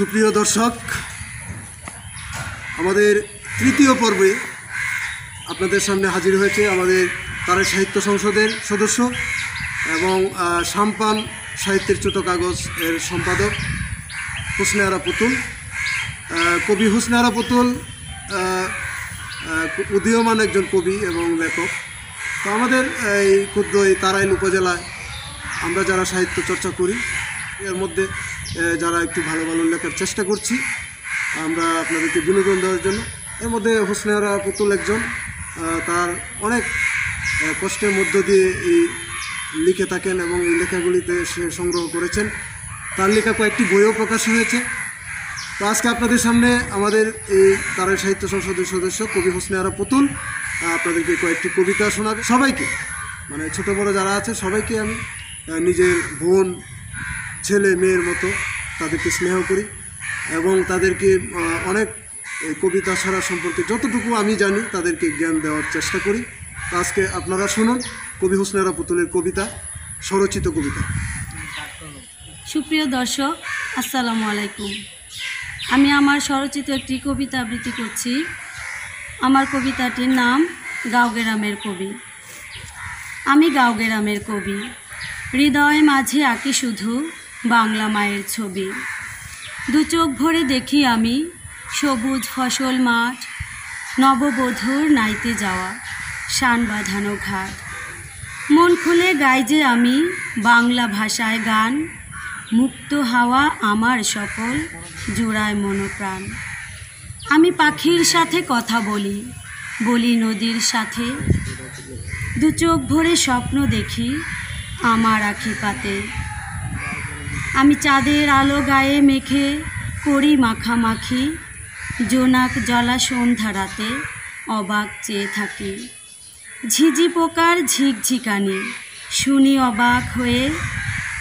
সুপ্রিয় দর্শক, আমাদের তৃতীয় পর্বে আপনাদের সামনে হাজির হয়েছে আমাদের তারা সাহিত্য সংসদের সদস্য এবং সাম্পান সাহিত্যের ছোট কাগজ এর সম্পাদক হুসনে আরা পুতুল। কবি হুসনে আরা পুতুল উদীয়মান একজন কবি এবং লেখক। তো আমাদের এই ক্ষুদ্র এই তারাইল উপজেলায় আমরা যারা সাহিত্য চর্চা করি, এর মধ্যে যারা একটু ভালো ভালো লেখার চেষ্টা করছি, আমরা আপনাদেরকে বিনোদন দেওয়ার জন্য। এর মধ্যে হোসনেহারা পুতুল একজন তার অনেক কষ্টের মধ্য দিয়ে এই লিখে থাকেন এবং এই লেখাগুলিতে সে সংগ্রহ করেছেন। তার লেখা কয়েকটি বইও প্রকাশ হয়েছে। তো আজকে আপনাদের সামনে আমাদের এই তারা সাহিত্য সংসদের সদস্য কবি হোসনে আরা পুতুল আপনাদেরকে কয়েকটি কবিতা শোনাবে। সবাইকে মানে ছোট বড় যারা আছে, সবাইকে আমি নিজের বোন, ছেলে, মেয়ের মতো তাদেরকে স্নেহ করি এবং তাদেরকে অনেক কবিতা ছড়া সম্পর্কে যতটুকু আমি জানি তাদেরকে জ্ঞান দেওয়ার চেষ্টা করি। আজকে আপনারা শুনুন কবি হোসনেরা পুতুলের কবিতা, স্বরচিত কবিতা। সুপ্রিয় দর্শক, আসসালামু আলাইকুম। আমি আমার স্বরচিত একটি কবিতা আবৃত্তি করছি। আমার কবিতাটির নাম গাঁওগেরামের কবি। আমি গাঁওগেরামের কবি। হৃদয় মাঝে আঁকি শুধু বাংলা মায়ের ছবি। দু চোখ ভরে দেখি আমি, সবুজ ফসল মাঠ, নববধূর নাইতে যাওয়া, শান বাঁধানো ঘাট। মন খুলে গাই যে আমি, বাংলা ভাষায় গান, মুক্ত হাওয়া আমার সকল জোড়ায় মনোপ্রাণ। আমি পাখির সাথে কথা বলি বলি নদীর সাথে। দু চোখ ভরে স্বপ্ন দেখি আমার আখি পাতে আমি চাঁদের আলো গায়ে মেখে করি মাখামাখি, জোনাক জলা সন্ধ্যা রাতে অবাক চেয়ে থাকি। ঝিঝি পোকার ঝিকঝিকানি, শুনি অবাক হয়ে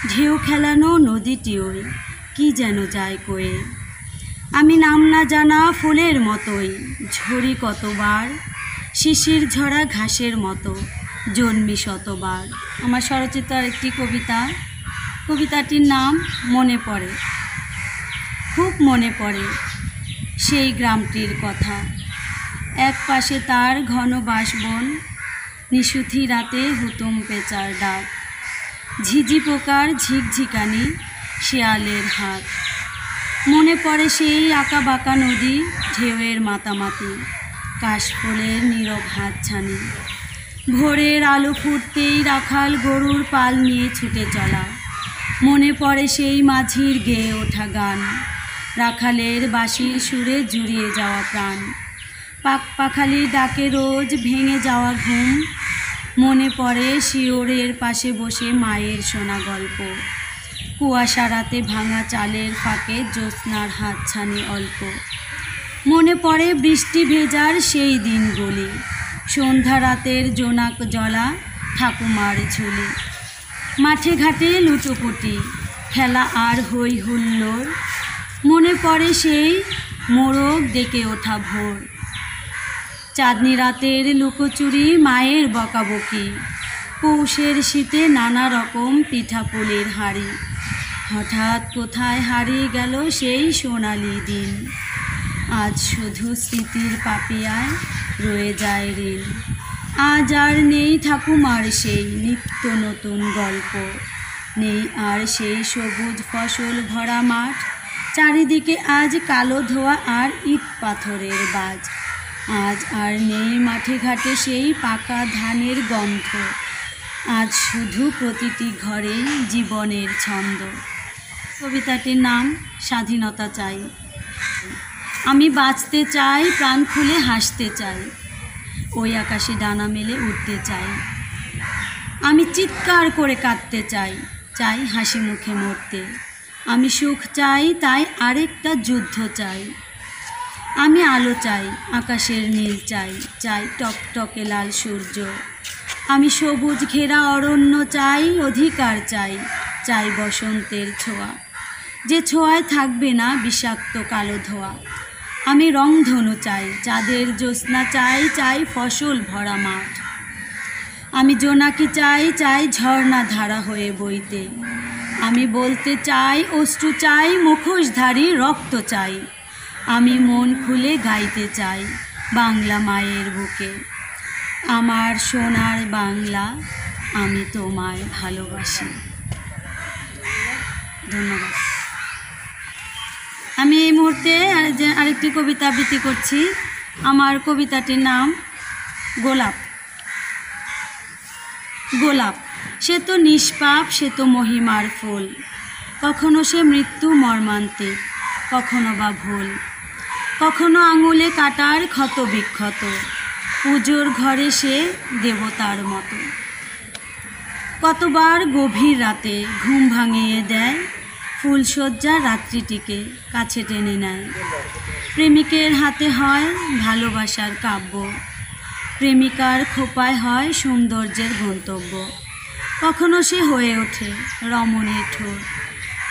ঢেউ খেলানো নদীটি ওই, কি যেন যায় কয়ে। আমি নাম না জানা ফুলের মতোই, ঝরি কতবার, শিশির ঝরা ঘাসের মতো, জন্মি শতবার। আমার স্বরচিত একটি কবিতা কবিতাটির নাম মনে পড়ে। খুব মনে পড়ে সেই গ্রামটির কথা। এক পাশে তার ঘন বাসবন, নিশুথি রাতে হুতুম পেঁচার ডাক। ঝিঝি পোকার ঝিকঝিকানি, শেয়ালের হাত। মনে পড়ে সেই আঁকা বাঁকা নদী, ঢেউয়ের মাতামাতি, কাশফুলের নীরব হাতছানি। ভোরের আলো ফুটতেই রাখাল গরুর পাল নিয়ে ছুটে চলা। মনে পড়ে সেই মাঝির গেয়ে ওঠা গান। রাখালের বাঁশির সুরে জুড়িয়ে যাওয়া প্রাণ। পাক পাখালি ডাকে রোজ ভেঙে যাওয়া ঘুম। মনে পড়ে শিওরের পাশে বসে মায়ের শোনা গল্প। কুয়াশা রাতে ভাঙা চালের ফাঁকে জ্যোৎস্নার হাতছানি অল্প। মনে পড়ে বৃষ্টি ভেজার সেই দিনগুলি। সন্ধ্যা রাতের জোনাক জলা ঠাকুমার ঝুলি। মাঠে ঘাটে লুটোপুটি খেলা আর হই হুল্লোড়। মনে পড়ে সেই মোরগ ডেকে ওঠা ভোর। চাঁদনি রাতের লুকোচুরি, মায়ের বকাবকি। পৌষের শীতে নানা রকম পিঠাপুলির হাড়ি। হঠাৎ কোথায় হারিয়ে গেল সেই সোনালি দিন। আজ শুধু স্মৃতির পাপিয়ায় রয়ে যায় ঋণ। আজ আর নেই ঠাকুমার সেই নিত্য নতুন গল্প। নেই আর সেই সবুজ ফসল ভরা মাঠ। চারিদিকে আজ কালো ধোয়া আর ইট পাথরের বাজ। আজ আর নেই মাঠে ঘাটে সেই পাকা ধানের গন্ধ। আজ শুধু প্রতিটি ঘরে জীবনের ছন্দ। কবিতাটির নাম স্বাধীনতা চাই। আমি বাঁচতে চাই, প্রাণ খুলে হাসতে চাই। ওই আকাশে ডানা মেলে উঠতে চাই। আমি চিৎকার করে কাঁদতে চাই চাই হাসি মুখে মরতে। আমি সুখ চাই, তাই আরেকটা যুদ্ধ চাই। আমি আলো চাই, আকাশের নীল চাই চাই টকটকে লাল সূর্য। আমি সবুজ ঘেরা অরণ্য চাই, অধিকার চাই চাই বসন্তের ছোঁয়া। যে ছোঁয়ায় থাকবে না বিষাক্ত কালো ধোয়া। আমি রংধনু চাই চাঁদের জ্যোৎস্না চাই চাই ফসল ভরা মাঠ। আমি জোনাকি চাই চাই ঝর্ণা ধারা হয়ে বইতে। আমি বলতে চাই, অশ্রু চাই, মুখোশধারী রক্ত চাই। আমি মন খুলে গাইতে চাই বাংলা মায়ের বুকে। আমার সোনার বাংলা আমি তোমায় ভালোবাসি। ধন্যবাদ। আমি এই মুহূর্তে আরেকটি কবিতা আবৃত্তি করছি। আমার কবিতাটির নাম গোলাপ। গোলাপ, সে তো নিষ্পাপ, সে তো মহিমার ফুল। কখনো সে মৃত্যু মর্মান্তিক কখনো বা ভুল। কখনো আঙুলে কাটার ক্ষত বিক্ষত, পুজোর ঘরে সে দেবতার মতো। কতবার গভীর রাতে ঘুম ভাঙিয়ে দেয় ফুলশয্যা রাত্রিটিকে কাছে টেনে নেয়। প্রেমিকের হাতে হয় ভালোবাসার কাব্য। প্রেমিকার খোপায় হয় সৌন্দর্যের গন্তব্য। কখনো সে হয়ে ওঠে রমণীর ঠোঁট।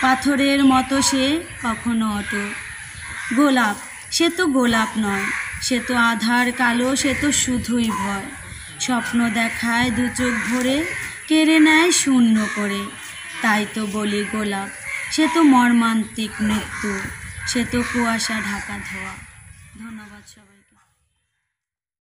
পাথরের মতো সে কখনো অটুট। গোলাপ, সে তো গোলাপ নয়, সে তো আধার কালো, সে তো শুধুই ভয়। স্বপ্ন দেখায় দু চোখ ভরে, কেড়ে নেয় শূন্য করে। তাই তো বলি গোলাপ সে তো মর্মান্তিক মৃত্যু সে তো কুয়াশা ঢাকা ধোয়া। ধন্যবাদ সবাই